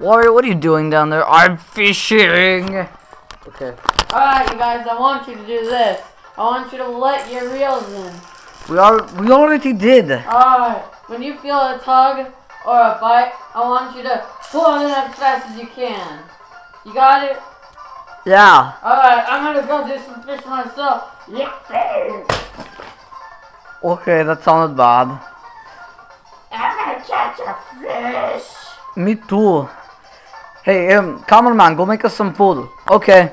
Warrior, what are you doing down there? I'm fishing. Okay. Alright, you guys, I want you to do this. I want you to let your reels in. We are. We already did. Alright, when you feel a tug or a bite, I want you to pull on it in as fast as you can. You got it? Yeah. Alright, I'm gonna go do some fish myself. Yeah. Okay, that sounded bad. I'm gonna catch a fish. Me too. Hey, um, cameraman, go make us some food. Okay.